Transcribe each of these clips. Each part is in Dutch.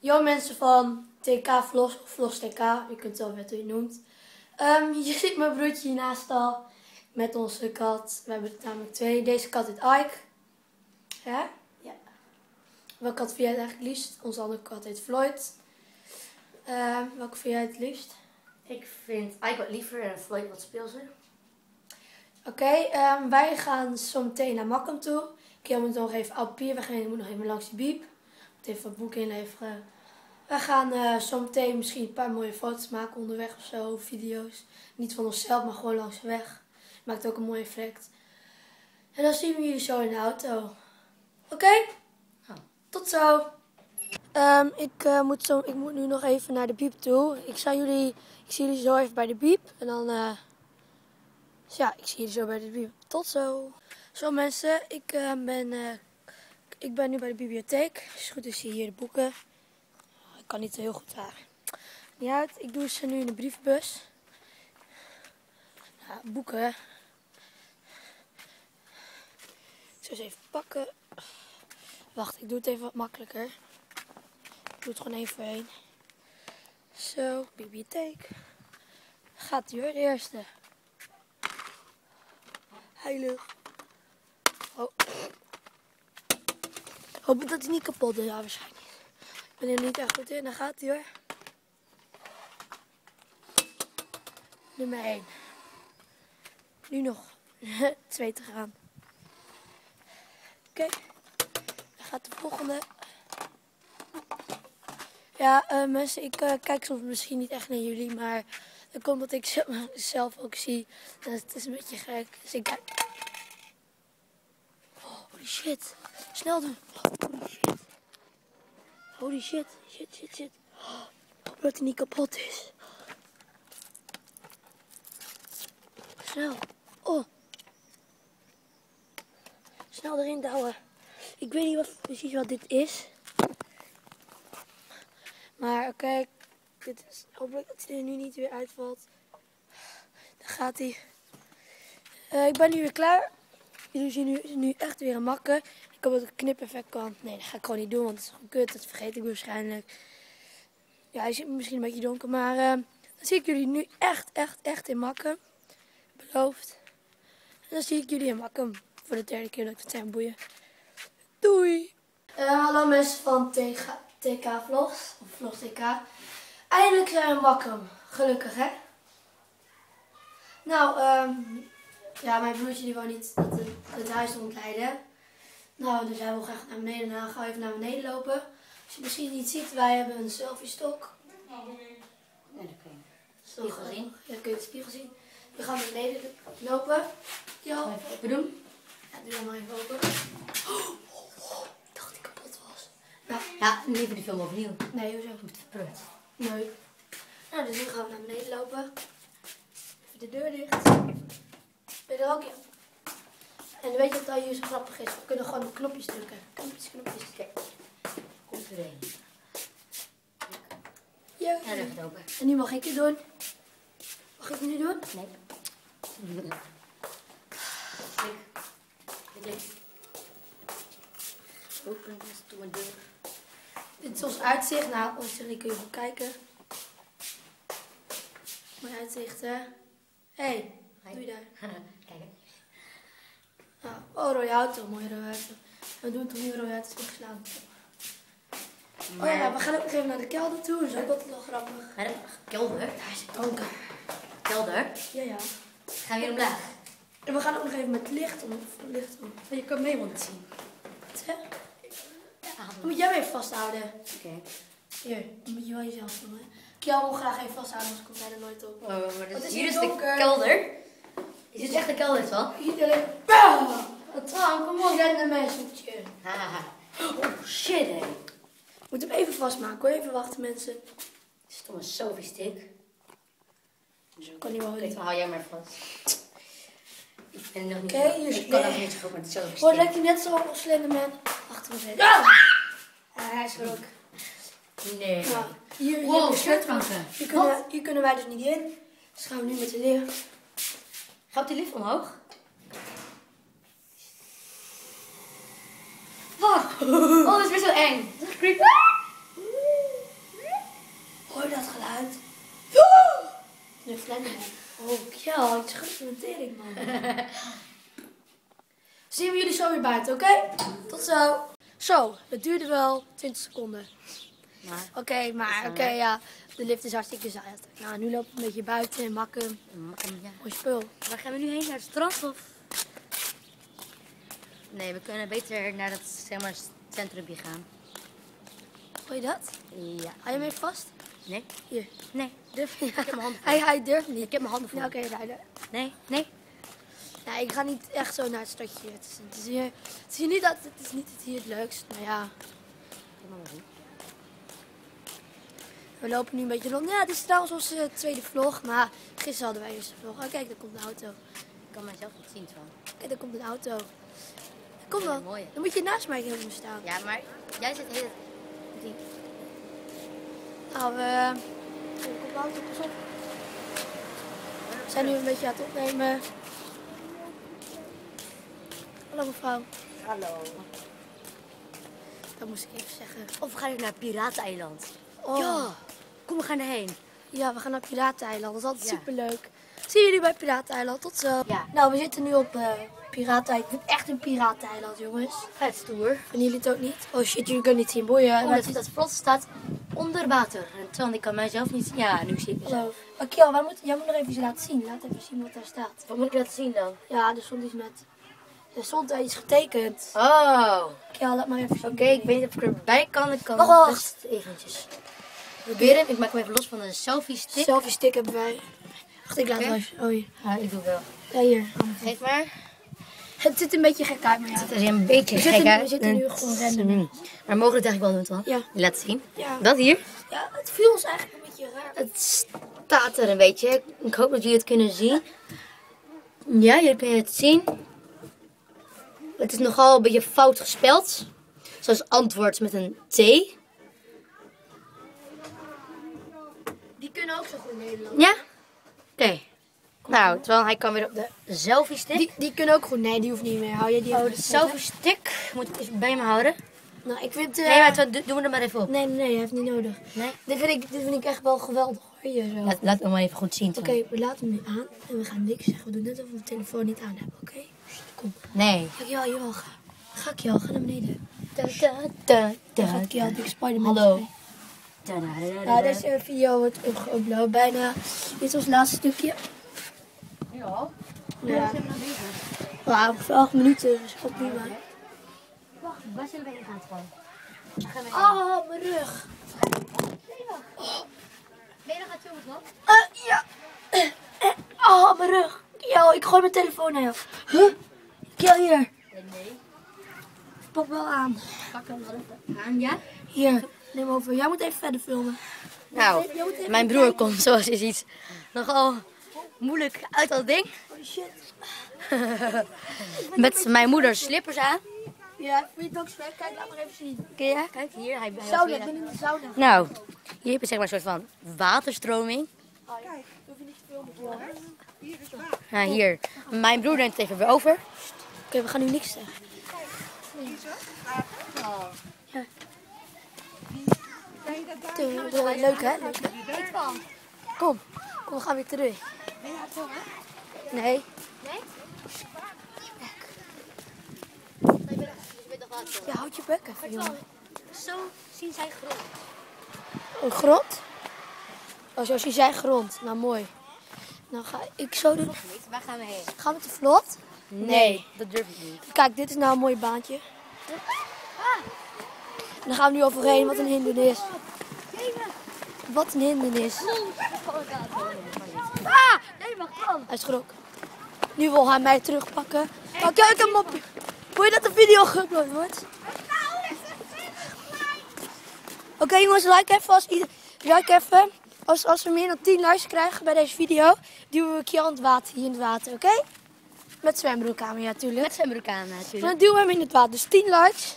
Yo mensen van TK Vlogs of Vlogs TK, je kunt het wel weten hoe je het noemt. Ehm, je ziet mijn broertje hiernaast al met onze kat. We hebben er namelijk twee. Deze kat heet Ike. Ja? Ja. Welke kat vind jij het eigenlijk liefst? Onze andere kat heet Floyd. Ehm, welke vind jij het liefst? Ik vind Ike wat liever en Floyd wat speelser. Oké, ehm, wij gaan zo meteen naar Makkum toe. Ik moet nog even oud papier wegnemen. Ik moet nog even langs die biep. Even wat boeken inleveren. We gaan uh, zo meteen misschien een paar mooie foto's maken onderweg of zo. Video's. Niet van onszelf, maar gewoon langs de weg. Maakt ook een mooi effect. En dan zien we jullie zo in de auto. Oké? Tot zo. Um, ik, uh, moet zo. ik moet nu nog even naar de biep toe. Ik, zal jullie, ik zie jullie zo even bij de biep. En dan... Dus ja, ik zie jullie zo bij de biep. Tot zo. Zo mensen, ik, ben, ik ben nu bij de bibliotheek. Het goed is zie je hier de boeken. Ik kan niet heel goed daar. Niet uit, ik doe ze nu in de brievenbus. Ja, boeken. Ik zal ze even pakken. Wacht, ik doe het even wat makkelijker. Ik doe het gewoon even voor één. Zo, bibliotheek. Gaat u de eerste. Heilig. Oh. Hoop dat hij niet kapot is. Ja, waarschijnlijk. Ik ben er niet echt goed in. Dan gaat hij hoor. Nummer 1. Nu nog twee te gaan. Oké. Dan gaat de volgende. Ja, uh, mensen, ik uh, kijk soms misschien niet echt naar jullie, maar dat komt omdat ik zelf ook zie. En het is een beetje gek. Dus ik kijk. Holy shit. Snel doen. Holy shit. Holy shit. Shit, shit, shit. Hoop dat hij niet kapot is. Snel. Oh. Snel erin douwen. Ik weet niet wat, precies wat dit is. Maar. Okay, dit is, hopelijk dat hij er nu niet weer uitvalt. Dan gaat hij. Uh, ik ben nu weer klaar. Jullie zien nu, nu echt weer een makken. Ik hoop dat knipeffect kan. Nee, dat ga ik gewoon niet doen, want het is gewoon kut. Dat vergeet ik waarschijnlijk. Ja, hij ziet misschien een beetje donker, maar uh, dan zie ik jullie nu echt, echt, echt in makken. Beloofd. En dan zie ik jullie in makken. Voor de derde keer dat ik het zijn boeien. Doei! Uh, hallo mensen van TK, TK Vlogs, of Vlogs TK. Eindelijk zijn we in Makkum. Gelukkig, hè? Nou, um, ja, mijn broertje die wou niet het, het huis rondleiden. Nou, dus hij wil graag naar beneden. Nou, gaan we even naar beneden lopen. Als je misschien niet ziet, wij hebben een selfie stok. Nee, dat kun je. Spiegel zien. Ja, kun je de spiegel zien. We gaan naar beneden lopen. Ja. Even doen. Ja, doe dan maar even open. Oh, oh, oh, ik dacht die kapot was. Nou, ja, liever de film opnieuw. Nee, hoezo? Moet verprut. Nee. Nou, dus nu gaan we naar beneden lopen. Even de deur dicht. Ben je er ook in? En weet je wat hier zo grappig is? We kunnen gewoon de knopjes drukken. Knopjes, knopjes. Kijk. Komt er een. Ja. Ja, dat gaat open. En nu mag ik het doen. Mag ik het nu doen? Nee. Kijk. Kijk. Open is een deur. Dit is ons uitzicht. Nou, als jullie kun je even kijken. Mooi uitzicht, hè? Hé, hey, doe je daar? Kijk. Oh, rode auto, rode auto. We doen toch niet rode auto's opgeslaan. Oh ja, we gaan ook nog even naar de kelder toe. Dat is ook altijd wel grappig. Naar de kelder? Daar is donker. Kelder? Ja, ja. Gaan we weer omlaag? En we gaan ook nog even met licht om. Licht om. Je kan mee rond zien. Wat hè? Dan moet jij me even vasthouden. Oké. Okay. Hier, dan moet je wel jezelf doen. Hè? Kjell wil graag even vasthouden, anders komt hij er nooit op. Oh, maar dus is hier hier is de kelder. Is dit echt kelder van? Hier alleen. Bam! Wat dan? Kom op, naar. Oh shit hé. Moet hem even vastmaken hoor. Even wachten mensen. Is een selfie stick. Zo kan hij wel Kijk, dan hou jij maar vast. Ik ben nog niet. Is ik kan nee. nog niet zo goed met de selfie Hoor, stick. lijkt hij net zo op Slenderman. Achter me zitten. Ja, hij is er ook. Nee. Nou, hier, hier, Wow, je. Hier kunnen, hier kunnen wij dus niet in. Dus gaan we nu met de lift. Gaat die lift omhoog? Wacht! Oh, dat is weer zo eng. Dat is creepy. Hoor je dat geluid? De vlender. Oh, ja, het schrik een tering, man. Zien we jullie zo weer buiten, oké? Tot zo. Zo, het duurde wel 20 seconden. Oké, maar oké, ja. De lift is hartstikke zacht. Nou, nu lopen we een beetje buiten in Makkum. Makkum, ja. Mooi spul. Waar gaan we nu heen? Naar het strand of? Nee, we kunnen beter naar dat zeg maar, centrumpje gaan. Wil je dat? Ja. Hou je hem even vast? Nee? Hier. Nee. Durf je? Ik heb mijn handen Hij, hij durft niet. Ik heb mijn handen vol. Ja, oké, duidelijk. Nee? Nee? Nee, ik ga niet echt zo naar het stadje. Het is, het is hier, het is hier niet dat, het is niet het hier het leukst. Maar ja, we lopen nu een beetje rond. Ja, dit is trouwens onze eh, tweede vlog. Maar gisteren hadden wij eerst een vlog. Oh, kijk, daar komt een auto. Ik kan mijzelf niet zien van. Kijk, daar komt een auto. Kom dan. Dan moet je naast mij komen staan. Ja, maar jij zit heel... Die... Nou, we... Kom, kom, de auto, pas op. We zijn nu een beetje aan het opnemen. Hallo mevrouw. Hallo. Dat moest ik even zeggen. Of we gaan naar Pirateneiland. Oh. Ja. Kom, we gaan erheen. Ja, we gaan naar Pirateneiland. Dat is altijd Ja. superleuk. Zie jullie bij Pirateneiland. Tot zo. Ja. Nou, we zitten nu op uh, Pirateneiland. Het is echt een Pirateneiland, jongens. Vet stoer. Vinden jullie het ook niet? Oh shit, jullie kunnen niet zien. Boeien. Oh, dat, dat vlot staat onder water. En ik kan mijzelf niet zien. Ja, nu zie ik mezelf. Hallo. Wij moeten, jij moet nog even laten zien. Laat even zien wat daar staat. Wat moet ik laten zien dan? Ja, er stond iets met... Er stond daar iets getekend. Oh. Oké, laat maar even zien. ik weet niet of ik erbij kan. Ik kan Wacht, wacht. eventjes proberen. Ik maak hem even los van een selfie stick. Selfie stick hebben wij. Wacht, ik laat Oké. wel even. Oh, hier. Ja, ik doe wel. Ja, hier. Geef maar. Het ziet een beetje gek uit, maar ja. Het is een beetje We gek zitten, uit. we zitten nu gewoon random. Mm. Maar mogen we het eigenlijk wel doen, toch? Ja. Laat zien. Ja. Dat hier. ja, het viel ons eigenlijk een beetje raar. Het staat er een beetje. Ik hoop dat jullie het kunnen zien. Ja, jullie kunnen het zien. Het is nogal een beetje fout gespeld. Zoals antwoord met een T. Die kunnen ook zo goed Nederlands. Ja? Oké. Nou, terwijl hij kan weer op de selfie stick. Die, die kunnen ook goed. Nee, die hoeft niet meer. Hou je die Oh, de selfie stick moet ik eens bij me houden. Nou, ik vind... eh, Nee, maar het- doen we er maar even op. nee, nee, nee, hij heeft niet nodig. Nee? Dit vind ik, dit vind ik echt wel geweldig hoor, hier zo. Laat, laat hem maar even goed zien. Oké, we laten hem nu aan en we gaan niks zeggen. We doen net alsof we de telefoon niet aan hebben, oké? Kom. Nee. Ga Kiel, jawel, ga. Ga Kiel, ga naar beneden. Da, da, da, da, gaat Kiel, die Spider-Man. Hallo. Nou, deze video wordt geüpload. Bijna. Dit is ons laatste stukje. Ja. Ja. Wauw, voor 8 minuten. Dus ook prima. Wacht, waar zijn we heen gaan gewoon? Oh, mijn rug. Ben je nog aan het filmen, man? Eh, ja. Eh, eh, Oh, mijn rug. Yo, ik gooi mijn telefoon naar jou. Huh? Kiel hier. Nee. Pak wel aan. Pak hem wel even aan, ja? Hier, neem over. Jij moet even verder filmen. Nou, mijn broer komt zoals je ziet nogal moeilijk uit dat ding. Oh shit. Met mijn moeder slippers aan. Ja, vind je het ook? Kijk, laat maar even zien. Kun je? Kijk, hier. Hij, hij Sauna, ik ben in de sauna. Nou, hier heb je zeg maar een soort van waterstroming. Kijk, hoef je niet te filmen. Oké, Nou, hier. Mijn broer neemt het even weer over. we gaan nu niks zeggen. Ja. De- de- Leuk hè? Leuk, hè? Kom, kom, we gaan weer terug. Nee. Nee? Ja, houd je bek even, jongen. Zo zien zij grond. Een grond? Oh, zo zie jij grond. Nou, mooi. Nou ga ik zo doen. Waar gaan we heen? Gaan we te vlot? Nee, dat durf ik niet. Kijk, dit is nou een mooi baantje. En dan gaan we nu overheen. Wat een hindernis. Wat een hindernis. Ah! Nee, mag kan. Hij schrok. Nu wil hij mij terugpakken. Oh, kijk hem op. Wil je dat de video geüpload wordt? Oké jongens, like even als ieder... Like even. Als, als we meer dan 10 likes krijgen bij deze video, duwen we Kian het water hier in het water, oké? Met zwembroek aan, ja, natuurlijk. Met zijn broek aan En natuurlijk. dan duwen we hem in het water. Dus 10 likes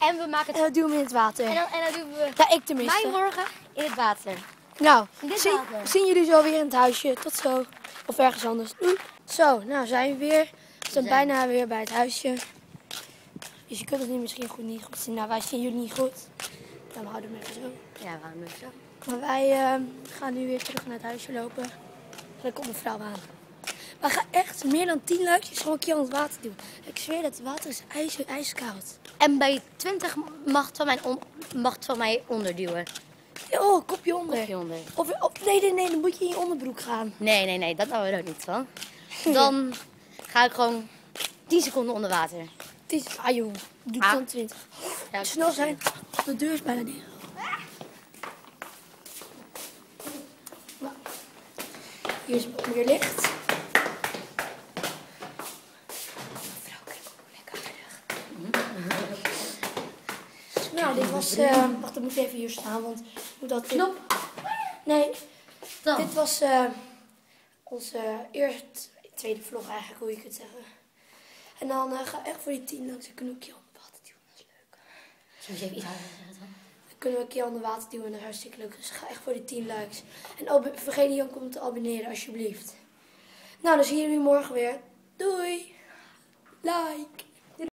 En we maken en dan duwen we in het water. En dan, en dan doen we Ja, ik tenminste. mij morgen in het water. Nou, zie- zien jullie zo weer in het huisje. Tot zo. Of ergens anders. Doei. Zo, nou zijn we weer. We zijn bijna weer bij het huisje. Dus je kunt het nu misschien goed niet goed zien. Nou, wij zien jullie niet goed. Dan houden we even zo. Ja, we gaan nu zo. Maar wij ehm, gaan nu weer terug naar het huisje lopen. dan komt de vrouw aan. Maar ga echt meer dan 10 luikjes gewoon een keer onder het water doen. Ik zweer dat het water is ijs, ijskoud. En bij 20 mag het van mij, on, mag van mij onderduwen. Oh, kopje onder. Kopje onder. Of, of, nee, nee, nee, dan moet je in je onderbroek gaan. Nee, nee, nee, dat houden we er ook niet van. Dan ga ik gewoon 10 seconden onder water. Het is, ah joh, doe Ah. dan 20. Ja, Snel zijn, de deur is bijna dicht. Nou, Hier is meer licht. Mevrouw, kijk ook lekker aardig. Nou, dit was... eh wacht, dan moet ik even hier staan, want ik moet dat... Knop. Nee, Dan. dit was eh, onze eerste, tweede vlog eigenlijk, hoe je kunt zeggen. En dan eh, ga ik echt voor die tien langs een knoekje onder water duwen. Dat is leuk. We eens even iets harder zeggen dan? Dan kunnen we een keer onder water duwen en dat is hartstikke leuk. Dus ga echt voor die 10 likes. En vergeet niet ook om te abonneren, alsjeblieft. Nou, dan zien jullie morgen weer. Doei! Like!